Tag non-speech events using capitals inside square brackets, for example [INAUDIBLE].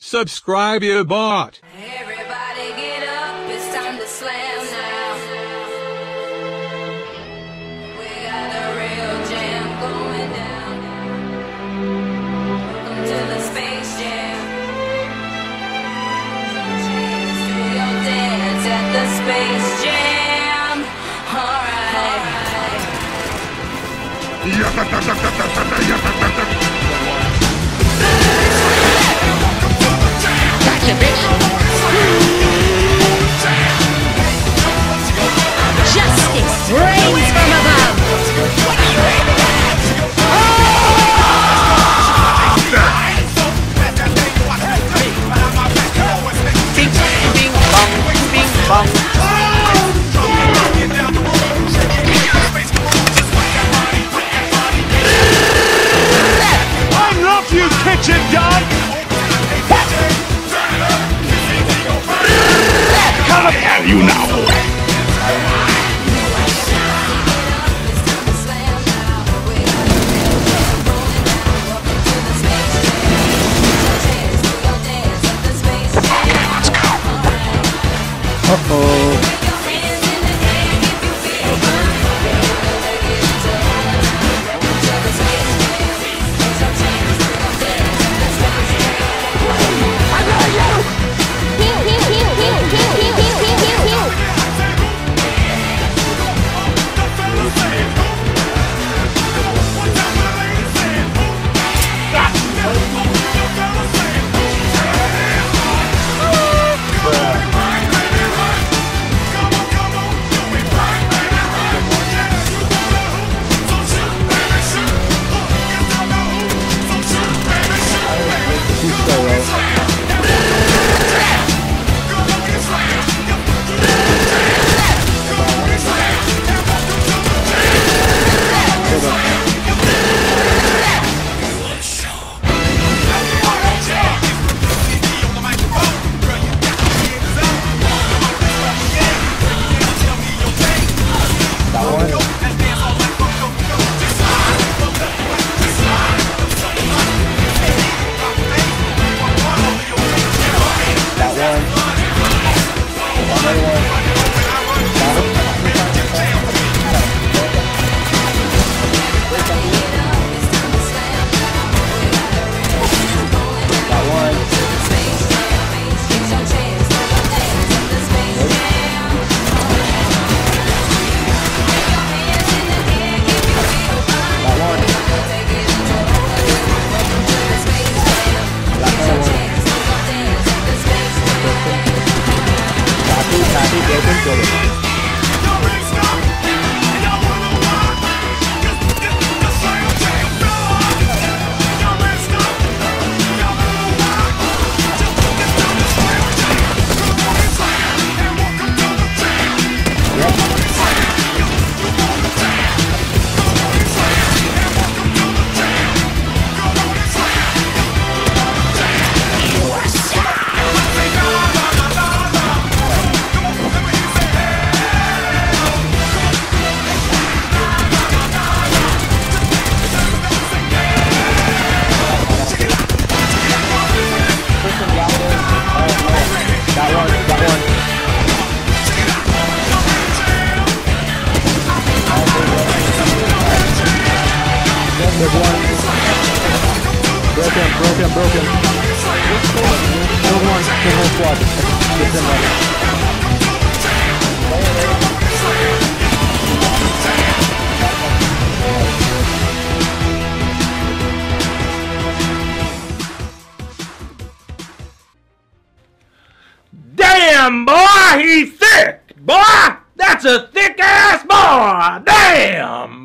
Subscribe your bot. Everybody get up, it's time to slam now. We got a real jam going down. Welcome to the Space Jam. Cheers to your dance at the Space Jam. Alright. Gotcha, [LAUGHS] Come have you now! Broken, broken, broken. Kill one, kill whole squad. Get them ready. Damn, boy, he's thick! Boy, that's a thick ass boy! Damn!